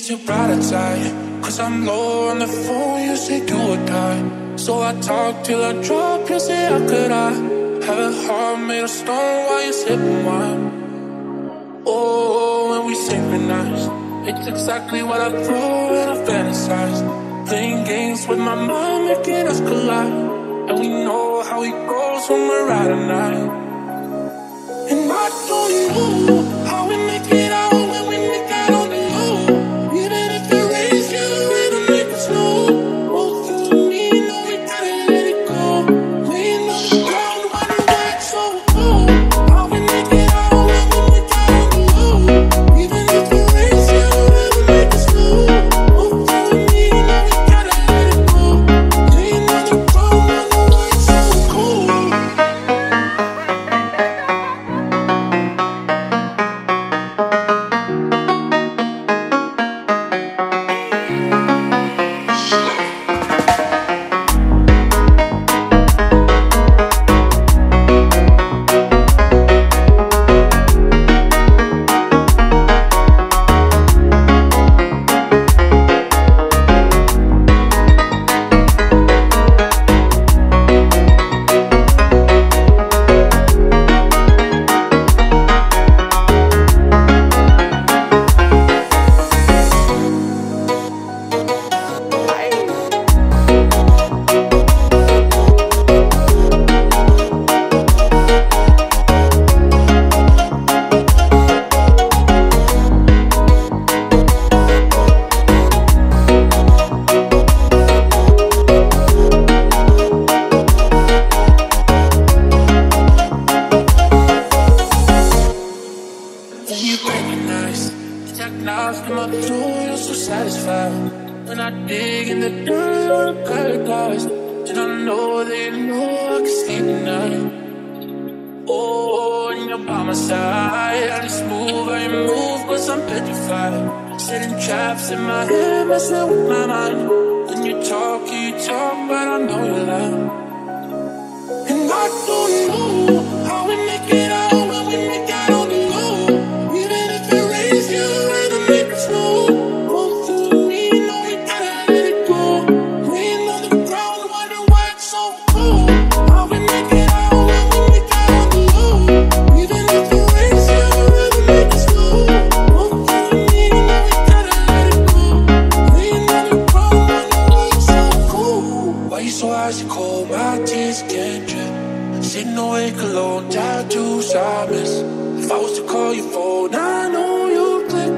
it's your brighter side. Cause I'm low on the phone, you say do or die. So I talk till I drop, you say how could I have a heart made of stone while you're sipping wine? Oh, when we synchronize, it's exactly what I thought and I fantasized. Playing games with my mind, making us collide. And we know how it goes when we're out at night. And I don't know recognize, it's acknowledged in my flow, you're so satisfied. When I dig in the dirt the paradise, then I know that you know I can sleep tonight. Oh, and you're by my side. I just move, I move, cause I'm petrified. Setting traps in my head, messing with my mind. When you talk, you talk, but I know you're lying. And I don't know how we make it out tattoos I miss. If I was to call your phone, I know you'd click.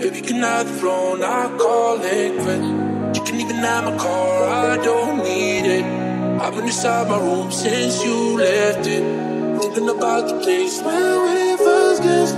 Baby, you can have the throne, I call it quits. You can even have my car, I don't need it. I've been inside my room since you left it. Thinking about the place where we first kissed.